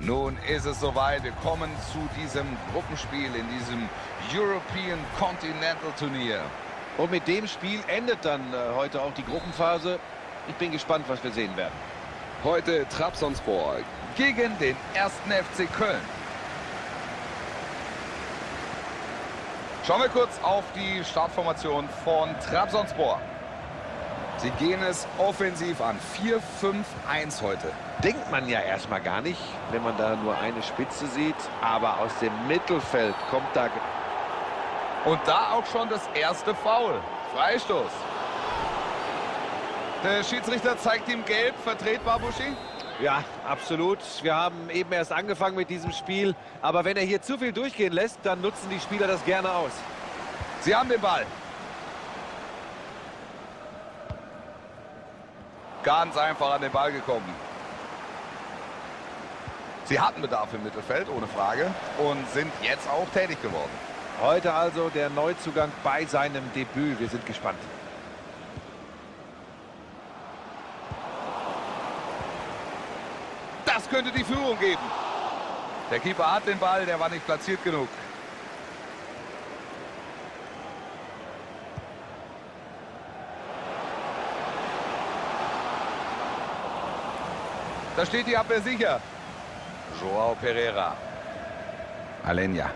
Nun ist es soweit. Wir kommen zu diesem Gruppenspiel in diesem European Continental Turnier. Und mit dem Spiel endet dann äh, heute auch die Gruppenphase. Ich bin gespannt, was wir sehen werden. Heute Trabzonspor gegen den 1. FC Köln. Schauen wir kurz auf die Startformation von Trabzonspor. Sie gehen es offensiv an. 4-5-1 heute. Denkt man ja erstmal gar nicht, wenn man da nur eine Spitze sieht. Aber aus dem Mittelfeld kommt da... Und da auch schon das erste Foul. Freistoß. Der Schiedsrichter zeigt ihm gelb. Vertretbar, Buschi? Ja, absolut. Wir haben eben erst angefangen mit diesem Spiel. Aber wenn er hier zu viel durchgehen lässt, dann nutzen die Spieler das gerne aus. Sie haben den Ball. Ganz einfach an den Ball gekommen. Sie hatten Bedarf im Mittelfeld, ohne Frage. Und sind jetzt auch tätig geworden. Heute also der Neuzugang bei seinem Debüt. Wir sind gespannt. Könnte die Führung geben. Der Keeper hat den Ball, der war nicht platziert genug. Da steht die Abwehr sicher. Joao Pereira. Alenia.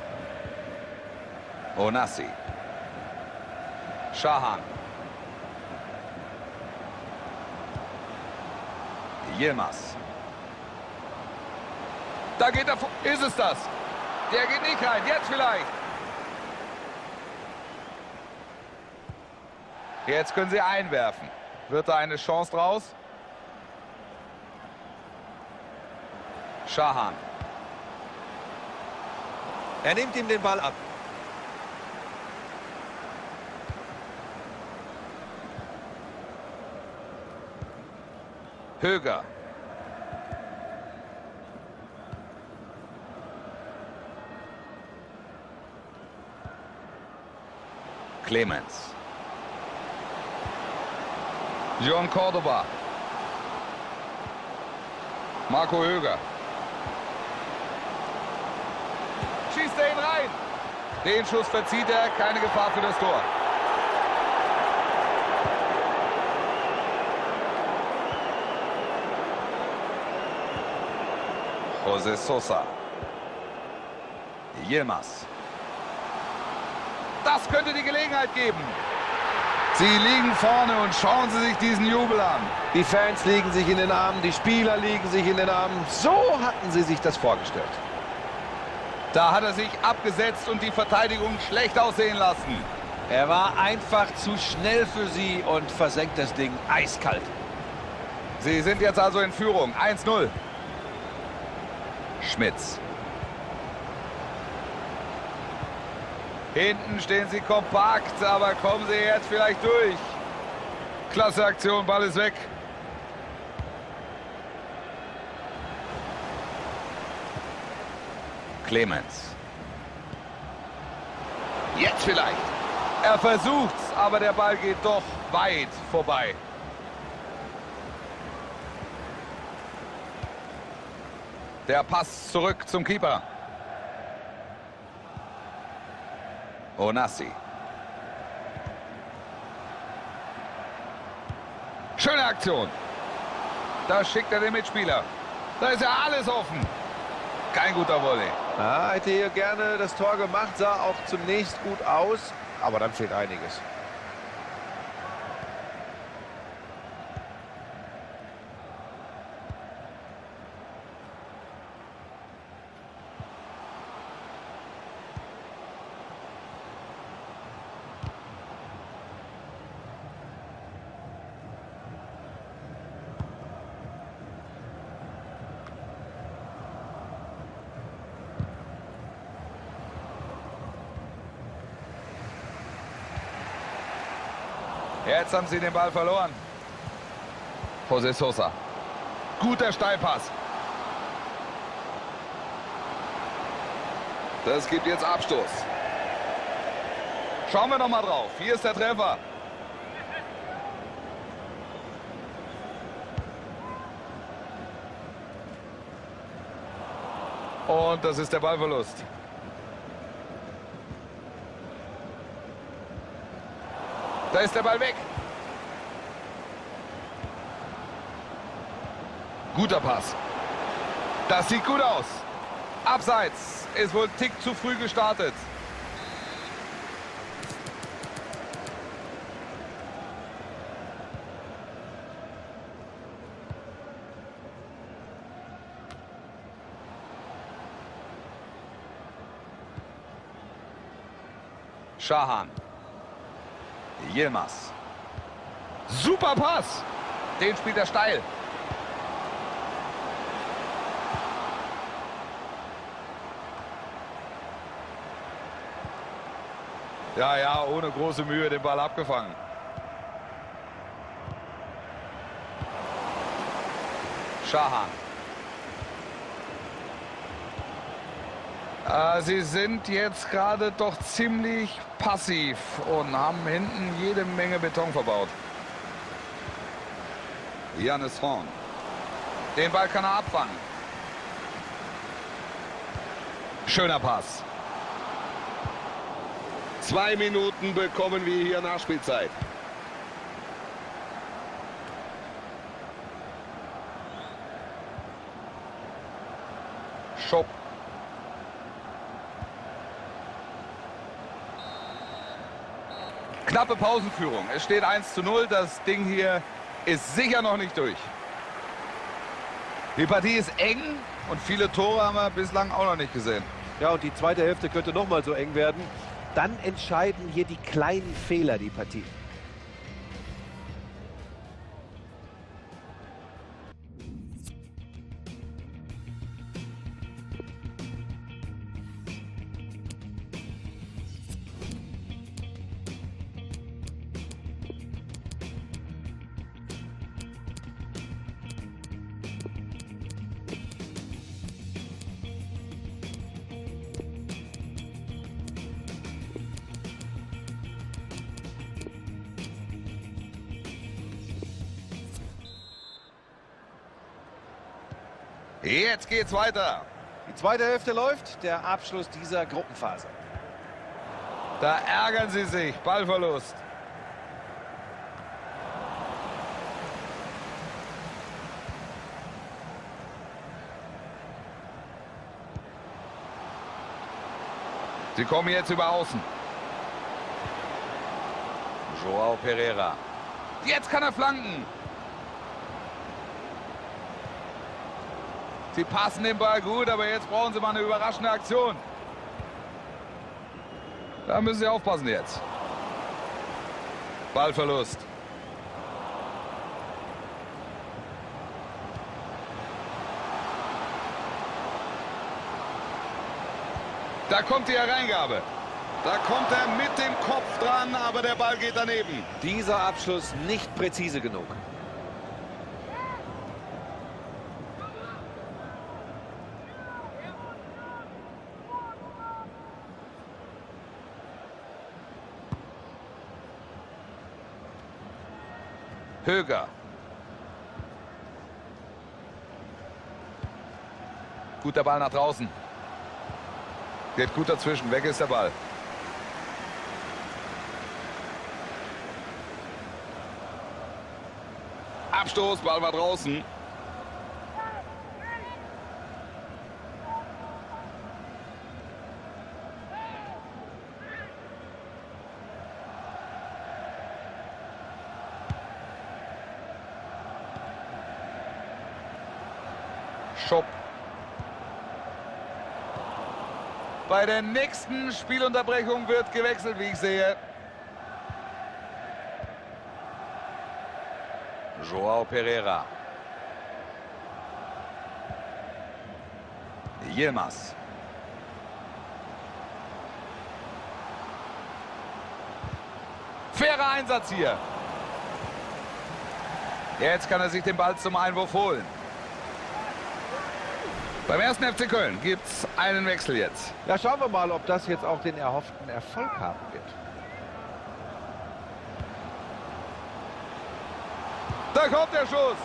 Onassi. Shahan. Yilmaz. Da geht er. Ist es das? Der geht nicht rein. Jetzt vielleicht. Jetzt können sie einwerfen. Wird da eine Chance draus? Shahan. Er nimmt ihm den Ball ab. Höger. Clemens. John Cordoba. Marco Höger. Schießt er ihn rein. Den Schuss verzieht er. Keine Gefahr für das Tor. José Sosa. Yilmaz. Das könnte die Gelegenheit geben. Sie liegen vorne und schauen Sie sich diesen Jubel an. Die Fans liegen sich in den Armen, die Spieler liegen sich in den Armen. So hatten sie sich das vorgestellt. Da hat er sich abgesetzt und die Verteidigung schlecht aussehen lassen. Er war einfach zu schnell für sie und versenkt das Ding eiskalt. Sie sind jetzt also in Führung. 1-0. Schmitz. Hinten stehen sie kompakt, aber kommen sie jetzt vielleicht durch. Klasse Aktion, Ball ist weg. Clemens. Jetzt vielleicht. Er versucht's, aber der Ball geht doch weit vorbei. Der Pass zurück zum Keeper. Onassi. Schöne Aktion. Da schickt er den Mitspieler. Da ist ja alles offen. Kein guter Volley. Ja, hätte hier gerne das Tor gemacht, sah auch zunächst gut aus, aber dann fehlt einiges. Jetzt haben sie den Ball verloren. José Sosa. Guter Steilpass. Das gibt jetzt Abstoß. Schauen wir noch mal drauf. Hier ist der Treffer. Und das ist der Ballverlust. Da ist der Ball weg. Guter Pass. Das sieht gut aus. Abseits. Ist wohl Tick zu früh gestartet. Schahan. Yilmaz. Super Pass. Den spielt er steil. Ja, ja, ohne große Mühe den Ball abgefangen. Schahan. Sie sind jetzt gerade doch ziemlich passiv und haben hinten jede Menge Beton verbaut. Janis Horn. Den Ball kann er abfangen. Schöner Pass. Zwei Minuten bekommen wir hier Nachspielzeit. Schopp. Knappe Pausenführung. Es steht 1 zu 0. Das Ding hier ist sicher noch nicht durch. Die Partie ist eng und viele Tore haben wir bislang auch noch nicht gesehen. Ja, und die zweite Hälfte könnte noch mal so eng werden. Dann entscheiden hier die kleinen Fehler die Partie. Jetzt geht's weiter. Die zweite Hälfte läuft, der Abschluss dieser Gruppenphase. Da ärgern sie sich. Ballverlust. Sie kommen jetzt über Außen. Joao Pereira. Jetzt kann er flanken. Sie passen den Ball gut, aber jetzt brauchen sie mal eine überraschende Aktion. Da müssen sie aufpassen jetzt. Ballverlust. Da kommt die Hereingabe. Da kommt er mit dem Kopf dran, aber der Ball geht daneben. Dieser Abschluss nicht präzise genug. Höger. Guter Ball nach draußen. Geht gut dazwischen. Weg ist der Ball. Abstoß, Ball war draußen. Schopp. Bei der nächsten Spielunterbrechung wird gewechselt, wie ich sehe. Joao Pereira. Yilmaz. Fairer Einsatz hier. Jetzt kann er sich den Ball zum Einwurf holen. Beim ersten FC Köln gibt es einen Wechsel jetzt. Ja, schauen wir mal, ob das jetzt auch den erhofften Erfolg haben wird. Da kommt der Schuss.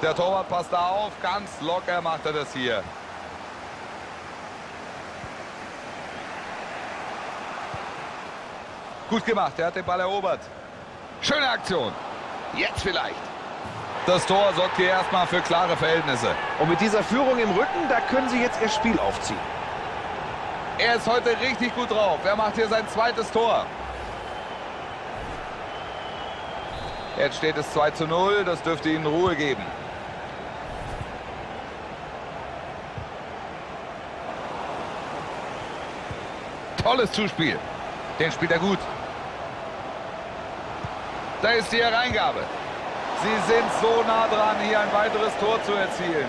Der Torwart passt da auf. Ganz locker macht er das hier. Gut gemacht. Er hat den Ball erobert. Schöne Aktion. Jetzt vielleicht. Das Tor sorgt hier erstmal für klare Verhältnisse. Und mit dieser Führung im Rücken, da können sie jetzt ihr Spiel aufziehen. Er ist heute richtig gut drauf. Er macht hier sein zweites Tor. Jetzt steht es 2 zu 0. Das dürfte ihnen Ruhe geben. Tolles Zuspiel. Den spielt er gut. Da ist die Hereingabe. Sie sind so nah dran, hier ein weiteres Tor zu erzielen.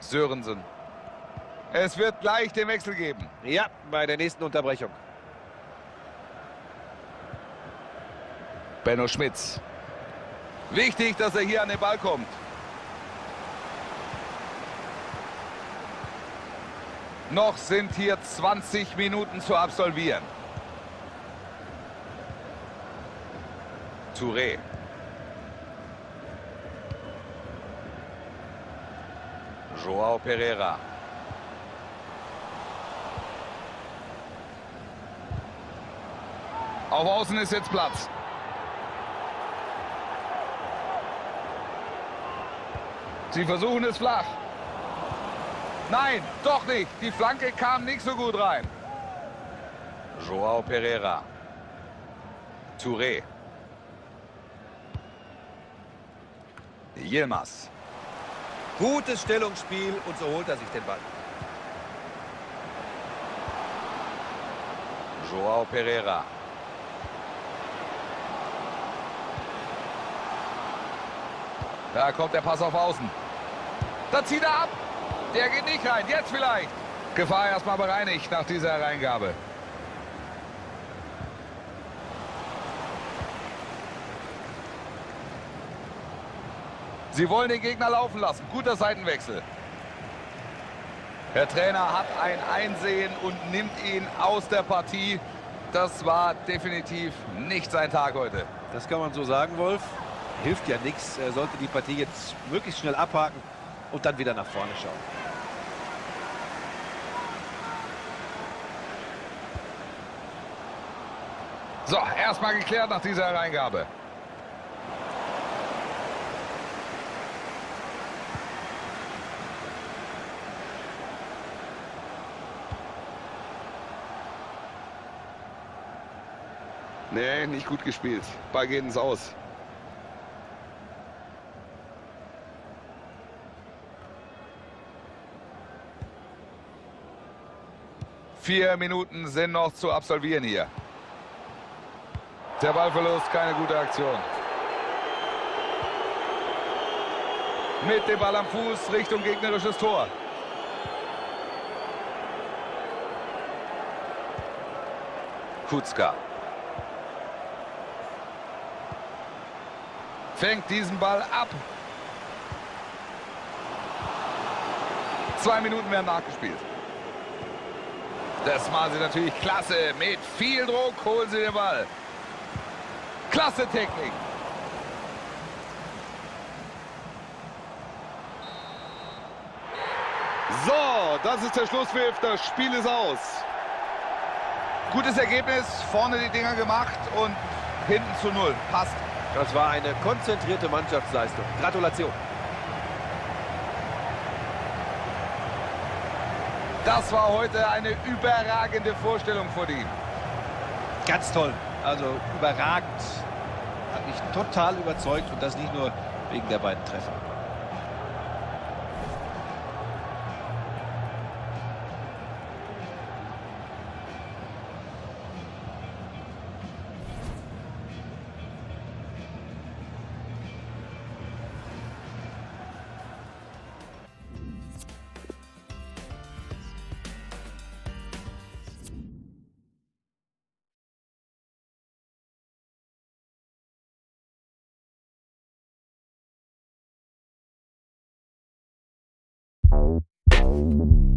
Sörensen. Es wird gleich den Wechsel geben. Ja, bei der nächsten Unterbrechung. Benno Schmitz. Wichtig, dass er hier an den Ball kommt. Noch sind hier 20 Minuten zu absolvieren. Touré. Joao Pereira. Auf Außen ist jetzt Platz. Sie versuchen es flach. Nein, doch nicht. Die Flanke kam nicht so gut rein. Joao Pereira. Touré. Yilmaz. Gutes Stellungsspiel und so holt er sich den Ball. Joao Pereira. Da kommt der Pass auf Außen. Da zieht er ab. Der geht nicht rein. Jetzt vielleicht. Gefahr erstmal bereinigt nach dieser Hereingabe. Sie wollen den Gegner laufen lassen. Guter Seitenwechsel. Der Trainer hat ein Einsehen und nimmt ihn aus der Partie. Das war definitiv nicht sein Tag heute. Das kann man so sagen, Wolf. Hilft ja nichts. Er sollte die Partie jetzt möglichst schnell abhaken und dann wieder nach vorne schauen. So, erstmal geklärt nach dieser Hereingabe. Nee, nicht gut gespielt. Ball geht ins Aus. Vier Minuten sind noch zu absolvieren hier. Der Ballverlust, keine gute Aktion. Mit dem Ball am Fuß Richtung gegnerisches Tor. Kutzka. Fängt diesen Ball ab. Zwei Minuten werden nachgespielt. Das machen sie natürlich klasse. Mit viel Druck holen sie den Ball. Klasse Technik. So, das ist der Schlusspfiff. Das Spiel ist aus. Gutes Ergebnis. Vorne die Dinger gemacht und hinten zu null. Passt. Das war eine konzentrierte Mannschaftsleistung. Gratulation. Das war heute eine überragende Vorstellung von ihm. Ganz toll. Also überragend. Hat mich total überzeugt und das nicht nur wegen der beiden Treffer. Thank